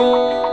Música